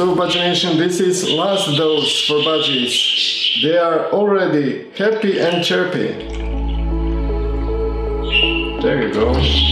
So Nation, this is last dose for budgies. They are already happy and chirpy. There you go.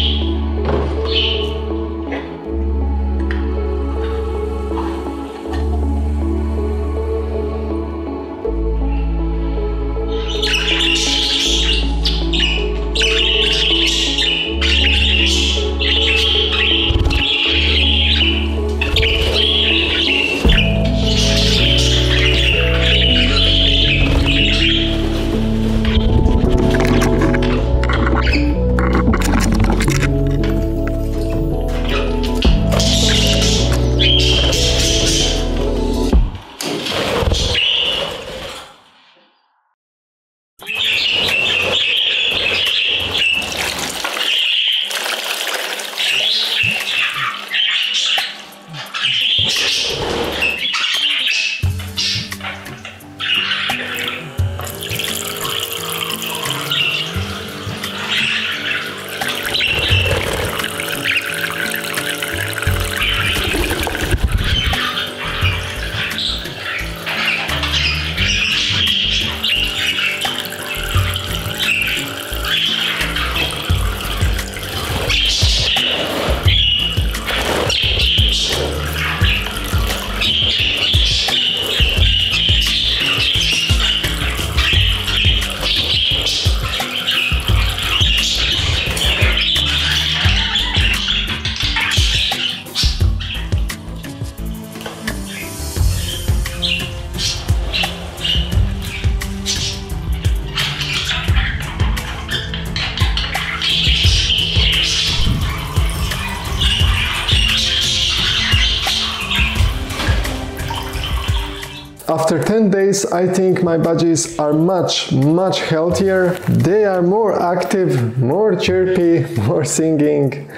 After 10 days, I think my budgies are much, much healthier. They are more active, more chirpy, more singing,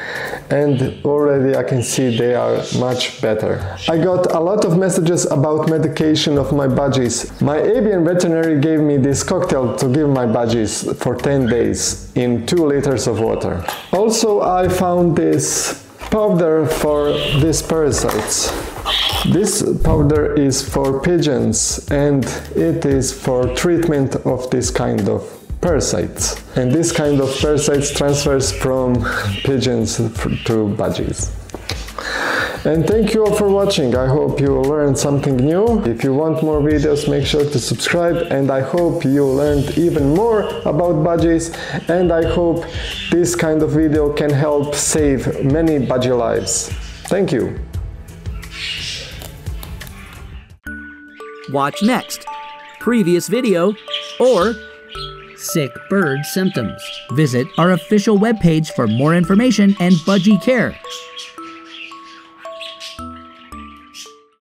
and already I can see they are much better. I got a lot of messages about medication of my budgies. My avian veterinary gave me this cocktail to give my budgies for 10 days in 2 liters of water. Also, I found this powder for these parasites. This powder is for pigeons and it is for treatment of this kind of parasites. And this kind of parasites transfers from pigeons to budgies. And thank you all for watching. I hope you learned something new. If you want more videos, make sure to subscribe. And I hope you learned even more about budgies. And I hope this kind of video can help save many budgie lives. Thank you. Watch next. Previous video or sick bird symptoms. Visit our official webpage for more information and budgie care.